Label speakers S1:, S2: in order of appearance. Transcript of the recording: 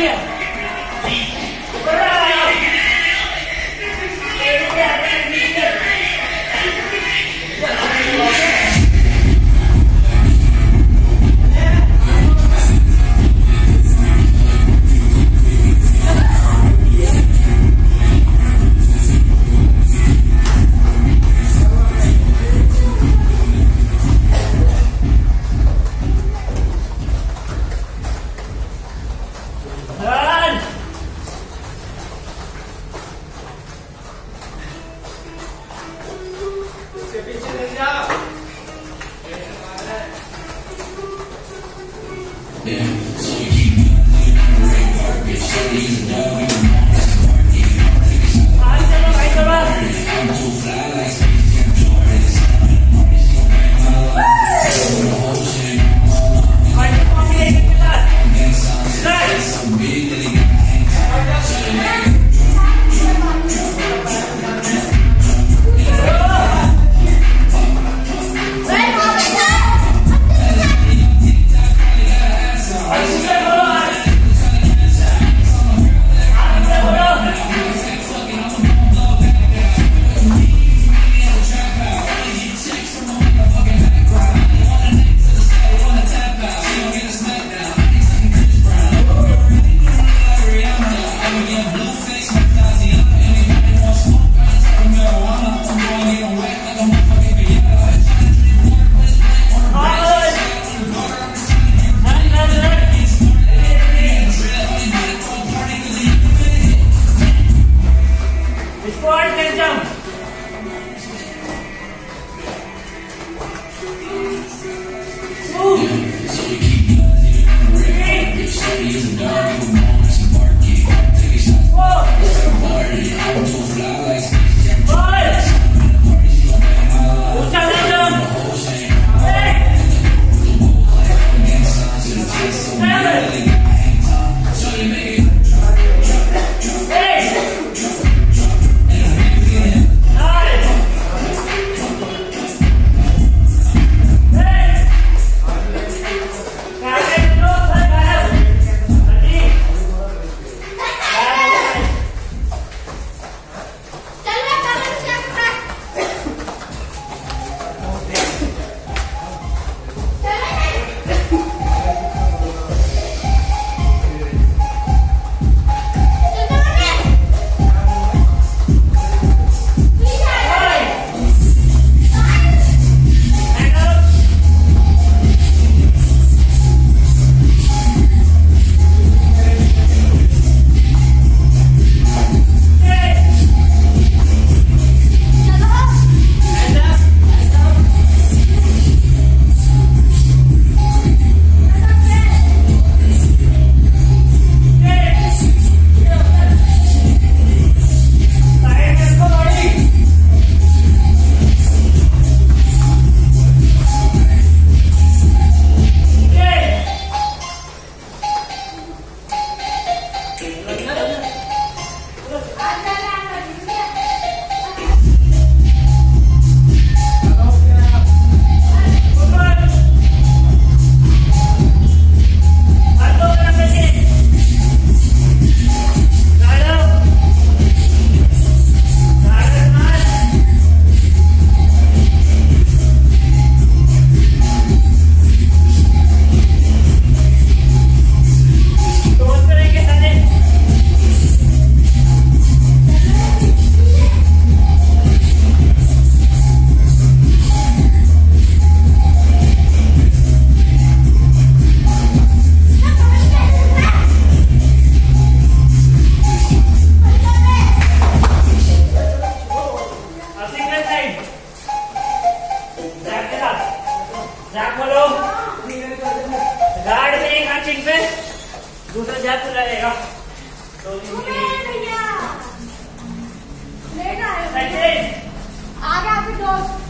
S1: Yeah. Yeah,
S2: so you keep me in the red carpet, so so we
S1: खोलो। Guard में एक हाथ chit पे दूसरा जात खुला रहेगा तो भैया। आगे
S3: आपके दोस्त।